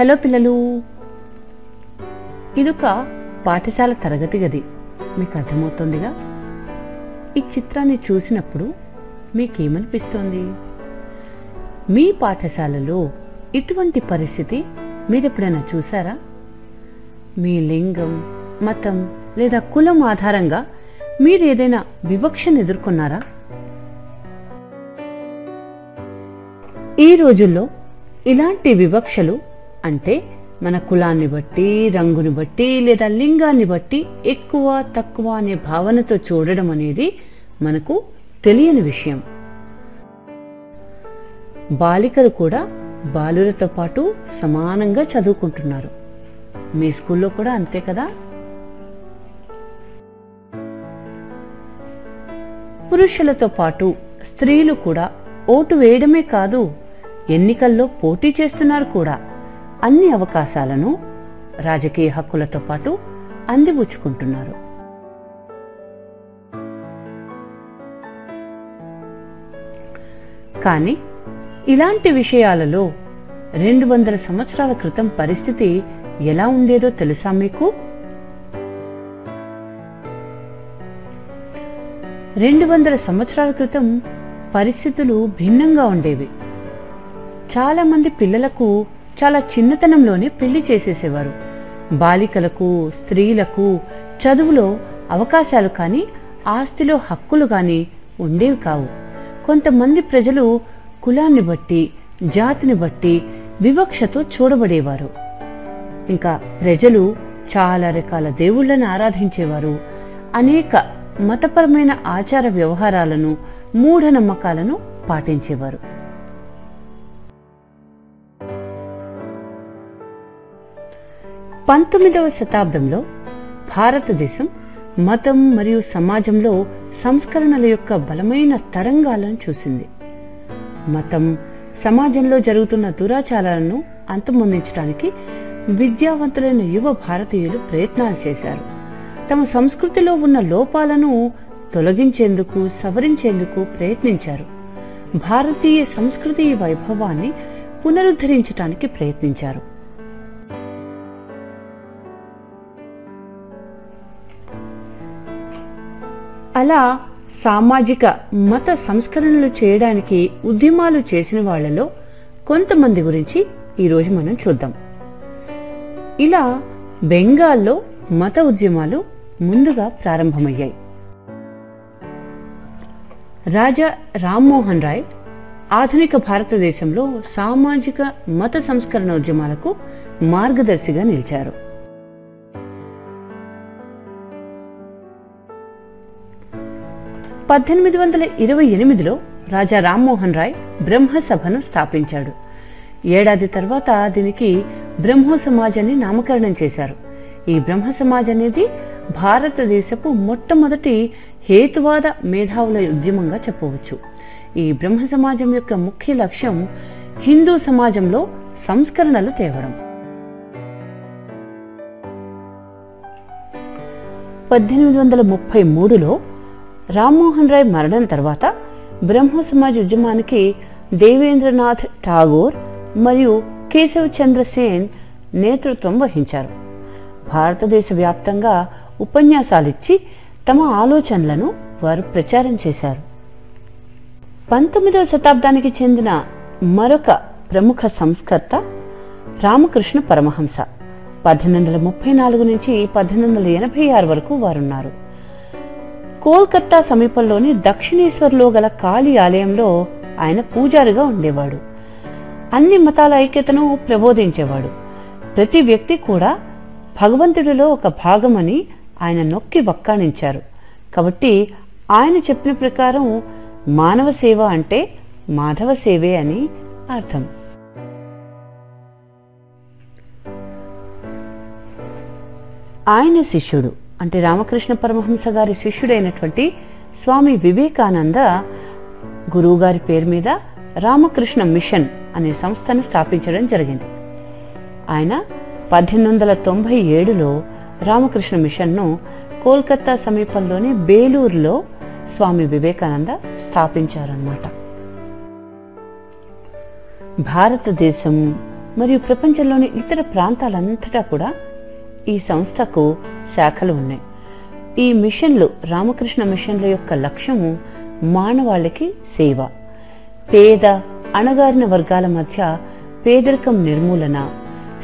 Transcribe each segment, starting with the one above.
Hello పిల్లలు. ఇదొక పాఠశాల తరగతి గది. మీకు అర్థమవుతోందిగా? ఈ చిత్రాన్ని చూసినప్పుడు మీకేమనిపిస్తోంది? మీ పాఠశాలలో ఇటువంటి పరిస్థితి మీరెప్పుడైనా చూసారా మీ లింగం మతం లేదా కులం ఆధారంగా మీరు ఏదైనా వివక్షను ఎదుర్కొన్నారా? ఈ రోజుల్లో ఇలాంటి వివక్షలు అంటే మన కులాన్ని బట్టి రంగుని బట్టి లేదా లింగాన్ని బట్టి ఎక్కువ తక్కువ అనే భావనతో చూడడం అనేది మనకు తెలియని విషయం. బాలికలు కూడా బాలులతో పాటు సమానంగా చదువుకుంటున్నారు. మీ స్కూల్లో కూడా అంతే కదా? పురుషులతో పాటు స్త్రీలు కూడా ఓటు వేయడమే కాదు ఎన్నికల్లో పోటీ చేస్తున్నారు కూడా. అన్ని అవకాశాలను రాజకీయ హక్కులతో పాటు అందిపుచ్చుకుంటున్నారు. కానీ ఇలాంటి విషయాలలో రెండు వందల సంవత్సరాల క్రితం పరిస్థితి ఎలా ఉండేదో తెలుసా మీకు? రెండు వందల సంవత్సరాల క్రితం పరిస్థితులు భిన్నంగా ఉండేవి. చాలా మంది పిల్లలకు చాలా చిన్నతనంలోనే పెళ్ళి చేసేసేవారు. బాలికలకు స్త్రీలకు చదువులో అవకాశాలు కానీ ఆస్తిలో హక్కులు కానీ ఉండేవి కావు. కొంతమంది ప్రజలు కులాన్ని బట్టి జాతిని బట్టి వివక్షతో చూడబడేవారు. ఇంకా ప్రజలు చాలా రకాల దేవుళ్ళను ఆరాధించేవారు. అనేక మతపరమైన ఆచార వ్యవహారాలను మూఢనమ్మకాలను పాటించేవారు. పంతొమ్మిదవ శతాబ్దంలో భారతదేశం మతం మరియు సమాజంలో సంస్కరణల యొక్క బలమైన తరంగాలను చూసింది. మతం సమాజంలో జరుగుతున్న దురాచారాలను అంతమొందించడానికి విద్యావంతులైన యువ భారతీయులు ప్రయత్నాలు చేశారు. తమ సంస్కృతిలో ఉన్న లోపాలను తొలగించేందుకు సవరించేందుకు ప్రయత్నించారు. భారతీయ సంస్కృతి వైభవాన్ని పునరుద్ధరించడానికి ప్రయత్నించారు. అలా సామాజిక మత సంస్కరణలు చేయడానికి ఉద్యమాలు చేసిన వాళ్ళలో కొంతమంది గురించి ఈరోజు మనం చూద్దాం. ఇలా బెంగాల్లో మత ఉద్యమాలు ముందుగా ప్రారంభమయ్యాయి. రాజా రామ్మోహన్ రాయ్ ఆధునిక భారతదేశంలో సామాజిక మత సంస్కరణ ఉద్యమాలకు మార్గదర్శిగా నిలిచారు. పద్దెనిమిది వందల ఇరవై ఎనిమిదిలో రాజా రామ్మోహన్ రాయ్ బ్రహ్మసభను స్థాపించాడు. ఏడాది తర్వాత దీనికి బ్రహ్మ సమాజ్ అని నామకరణం చేశారు. ఈ బ్రహ్మ సమాజ్ అనేది భారతదేశపు మొట్టమొదటి హేతువాద మేధావుల ఉద్యమంగా చెప్పవచ్చు. ఈ బ్రహ్మ సమాజం యొక్క ముఖ్య లక్ష్యం హిందూ సమాజంలో సంస్కరణలు తేవడం. పద్దెనిమిది వందల ముప్పై మూడులో రామ్మోహన్ రాయ్ మరణం తర్వాత బ్రహ్మ సమాజ్ ఉద్యమానికి దేవేంద్రనాథ్ ఠాగూర్ మరియు కేశవ్ చంద్ర సేన్ నేతృత్వం వహించారు. భారతదేశ వ్యాప్తంగా ఉపన్యాసాలిచ్చి తమ ఆలోచనలను వారు ప్రచారం చేశారు. పంతొమ్మిదవ శతాబ్దానికి చెందిన మరొక ప్రముఖ సంస్కర్త రామకృష్ణ పరమహంస. పద్దెనిమిది వందల ముప్పై నాలుగు నుంచి పద్దెనిమిది వందల ఎనభై ఆరు వరకు వారున్నారు. కోల్కత్తా సమీపంలోని దక్షిణేశ్వర్లో గల కాళీ ఆలయంలో ఆయన పూజారిగా ఉండేవాడు. అన్ని మతాల ఐక్యతను ప్రబోధించేవాడు. ప్రతి వ్యక్తి కూడా భగవంతుడిలో ఒక భాగమని ఆయన నొక్కి వక్కాణించారు. కాబట్టి ఆయన చెప్పిన ప్రకారం మానవ సేవ అంటే మాధవ సేవే అని అర్థం. ఆయన శిష్యుడు. అంటే రామకృష్ణ పరమహంస గారి శిష్యుడైనటువంటి స్వామి వివేకానంద గురువుగారి పేరు మీద రామకృష్ణ మిషన్ అనే సంస్థను స్థాపించడం జరిగింది. ఆయన పద్దెనిమిది వందల తొంభై ఏడులో రామకృష్ణ మిషన్ను కోల్కత్తా సమీపంలోని బేలూరులో స్వామి వివేకానంద స్థాపించారన్నమాట. భారతదేశం మరియు ప్రపంచంలోని ఇతర ప్రాంతాలంతటా కూడా ఈ సంస్థకు శాఖలు ఉన్నాయి. ఈ మిషన్లు రామకృష్ణ మిషన్ల యొక్క లక్ష్యము మానవాళికి సేవ. పేద అణగారిన వర్గాల మధ్య పేదరికం నిర్మూలన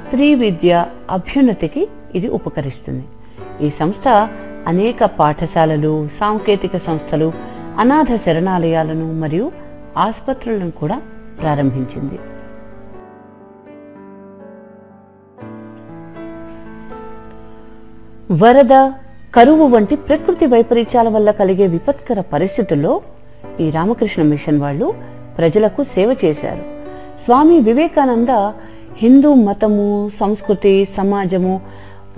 స్త్రీ విద్య అభ్యున్నతికి ఇది ఉపకరిస్తుంది. ఈ సంస్థ అనేక పాఠశాలలు సాంకేతిక సంస్థలు అనాథ శరణాలయాలను మరియు ఆసుపత్రులను కూడా ప్రారంభించింది. వరద కరువు వంటి ప్రకృతి వైపరీత్యాల వల్ల కలిగే విపత్కర పరిస్థితుల్లో ఈ రామకృష్ణ మిషన్ వాళ్ళు ప్రజలకు సేవ చేశారు. స్వామి వివేకానంద హిందూ మతము సంస్కృతి సమాజము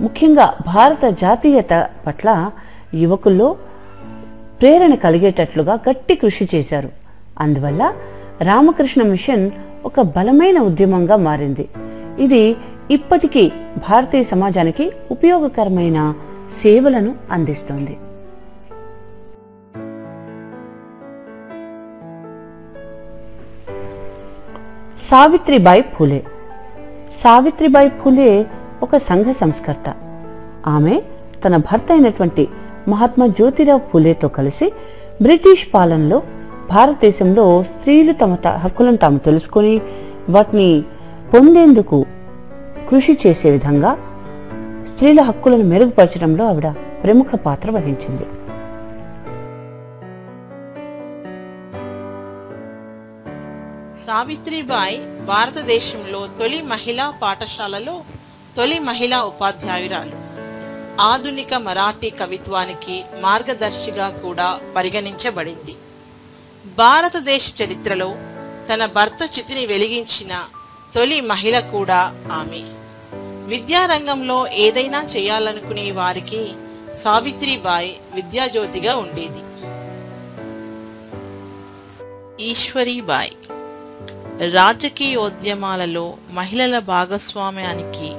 ముఖ్యంగా భారత జాతీయత పట్ల యువకుల్లో ప్రేరణ కలిగేటట్లుగా గట్టి కృషి చేశారు. అందువల్ల రామకృష్ణ మిషన్ ఒక బలమైన ఉద్యమంగా మారింది. ఇది ఇప్పటికీ భారతీయ సమాజానికి ఉపయోగకరమైన సేవలను అందిస్తోంది. సావిత్రిబాయి ఫూలే. సావిత్రిబాయి ఫూలే ఒక సంఘ సంస్కర్త. ఆమె తన భర్త అయినటువంటి మహాత్మా జ్యోతిరావు ఫూలేతో కలిసి బ్రిటిష్ పాలనలో భారతదేశంలో స్త్రీలు తమ హక్కులను తాము తెలుసుకొని వాటిని పొందేందుకు కృషి చేసే విధంగా స్త్రీల హక్కులను మెరుగుపరచడంలో ఆవిడ ప్రముఖ పాత్ర వహించింది. సావిత్రిబాయి భారతదేశంలో తొలి మహిళా పాఠశాలలో తొలి మహిళా ఉపాధ్యాయురాలు. ఆధునిక మరాఠీ కవిత్వానికి మార్గదర్శిగా కూడా పరిగణించబడింది. భారతదేశ చరిత్రలో తన భర్త చితిని వెలిగించిన తొలి మహిళ కూడా ఆమె. విద్యారంగంలో ఏదైనా చేయాలనుకునే వారికి సావిత్రిబాయి విద్యాజ్యోతిగా ఉండేది. ఈశ్వరీబాయి రాజకీయోద్యమాలలో మహిళల భాగస్వామ్యానికి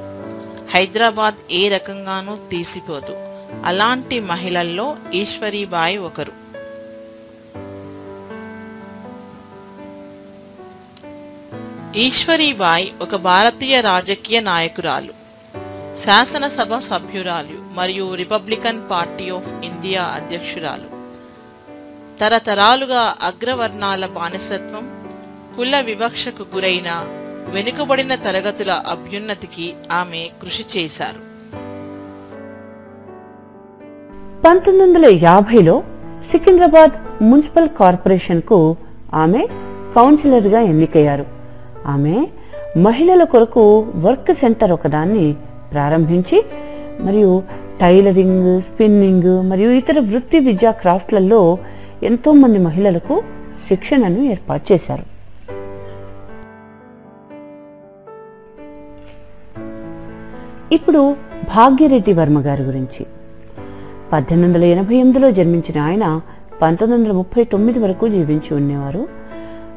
హైదరాబాద్ ఏ రకంగానూ తీసిపోదు. అలాంటి మహిళల్లో ఈశ్వరీబాయి ఒకరు. ఈశ్వరీబాయ్ ఒక భారతీయ రాజకీయ నాయకురాలు శాసనసభ సభ్యురాలు మరియు రిపబ్లికన్ పార్టీ ఆఫ్ ఇండియా అధ్యక్షురాలు. తరతరాలుగా అగ్రవర్ణాల బానిసత్వం కుల వివక్షకు గురైన వెనుకబడిన తరగతుల అభ్యున్నతికి ఆమె కృషి చేశారు. పంతొమ్మిది వందల యాభైలో సికింద్రాబాద్ మున్సిపల్ కార్పొరేషన్కు ఆమె కౌన్సిలర్గా ఎన్నికయ్యారు. ఆమె మహిళల కొరకు వర్క్ సెంటర్ ఒకదాన్ని ప్రారంభించి మరియు టైలరింగ్ స్పిన్నింగ్ మరియు ఇతర వృత్తి విద్యా క్రాఫ్ట్లలో ఎంతో మంది మహిళలకు శిక్షణను ఏర్పాటు చేశారు. ఇప్పుడు భాగ్యరెడ్డి వర్మ గారి గురించి. పద్దెనిమిది వందల ఎనభై ఎనిమిదిలో జన్మించిన ఆయన పంతొమ్మిది వందల ముప్పై తొమ్మిది వరకు జీవించి ఉండేవారు.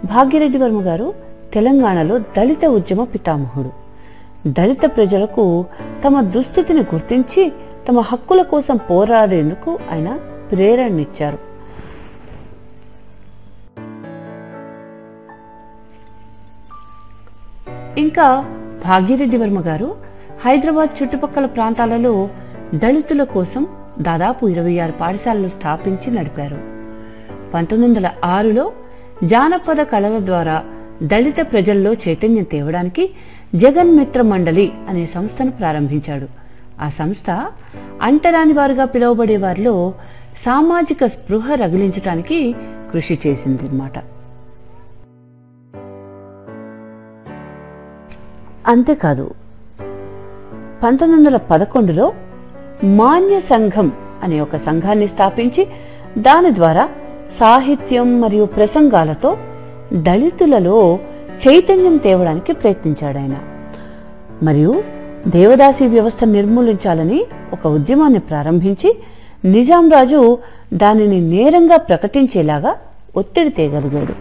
భాగ్యరెడ్డి వర్మ గారు తెలంగాణలో దళిత ఉద్యమ పితామహుడు. దళిత ప్రజలకు తమ దుస్థితిని గుర్తించి తమ హక్కుల కోసం పోరాడేందుకు ఆయన ప్రేరణనిచ్చారు. ఇంకా భాగ్యరెడ్డి వర్మ గారు హైదరాబాద్ చుట్టుపక్కల ప్రాంతాలలో దళితుల కోసం దాదాపు ఇరవై ఆరు పాఠశాలలు స్థాపించి నడిపారు. పంతొమ్మిది వందల ఆరులో జానపద కళల ద్వారా దళిత ప్రజల్లో చైతన్యం తేవడానికి జగన్ మిత్ర మండలి అనే సంస్థను ప్రారంభించాడు. ఆ సంస్థ అంటరాని వారుగా పిలువబడే వారిలో సామాజిక స్పృహ రగిలించడానికి కృషి చేసింది అన్నమాట అంతేకాదు పంతొమ్మిది వందల పదకొండులో మాన్య సంఘం అనే ఒక సంఘాన్ని స్థాపించి దాని ద్వారా సాహిత్యం మరియు ప్రసంగాలతో దళితులలో చైతన్యం తేవడానికి ప్రయత్నించాడు ఆయన మరియు దేవదాసి వ్యవస్థ నిర్మూలించాలని ఒక ఉద్యమాన్ని ప్రారంభించి నిజాం రాజు దానిని నేరంగా ప్రకటించేలాగా ఒత్తిడి తేగలిగాడు.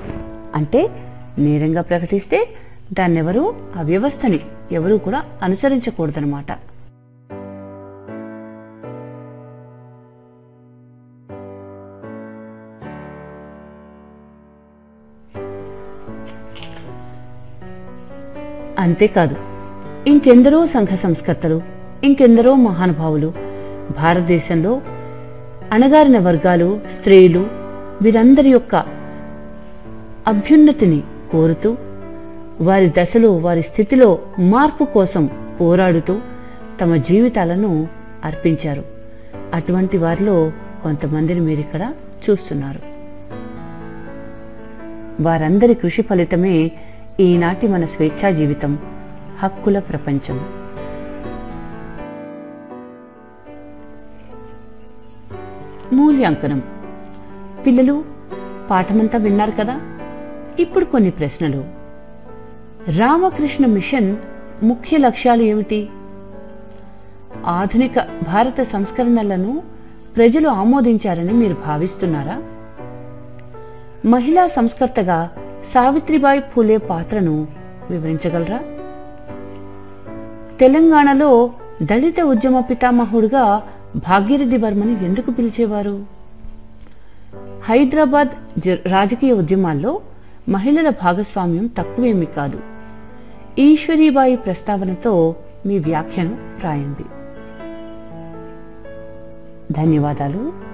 అంటే నేరంగా ప్రకటిస్తే దాన్నెవరూ? ఆ వ్యవస్థని ఎవరూ కూడా అనుసరించకూడదనమాట అంతేకాదు. ఇంకెందరో సంఘ సంస్కర్తలు ఇంకెందరో మహానుభావులు భారతదేశంలో అణగారిన వర్గాలు స్త్రీలు వీరందరి యొక్క అభ్యున్నతిని కోరుతూ వారి దశలో వారి స్థితిలో మార్పు కోసం పోరాడుతూ తమ జీవితాలను అర్పించారు. అటువంటి వారిలో కొంతమందిని మీరు ఇక్కడ చూస్తున్నారు. వారందరి కృషి ఫలితమే ఈనాటి మన స్వేచ్ఛా జీవితం హక్కుల ప్రపంచం. మూల్యాంకనం. పిల్లలు పాఠమంతా విన్నారు కదా? ఇప్పుడు కొన్ని ప్రశ్నలు. రామకృష్ణ మిషన్ ముఖ్య లక్ష్యాలు ఏమిటి? ఆధునిక భారత సంస్కరణలను ప్రజలు ఆమోదించారని మీరు భావిస్తున్నారా? మహిళా సంస్కర్తగా సావిత్రిబాయి ఫూలే పాత్రను వివరించగలరా? తెలంగాణలో దళిత ఉద్యమ పితామహుడుగా భాగ్యరెడ్డి వర్మని ఎందుకు పిలిచేవారు? హైదరాబాద్ జ- రాజకీయ ఉద్యమాల్లో మహిళల భాగస్వామ్యం తక్కువేమీ కాదు. ఈశ్వరీబాయి ప్రస్తావనతో మీ వ్యాఖ్యను రాయండి. ధన్యవాదాలు.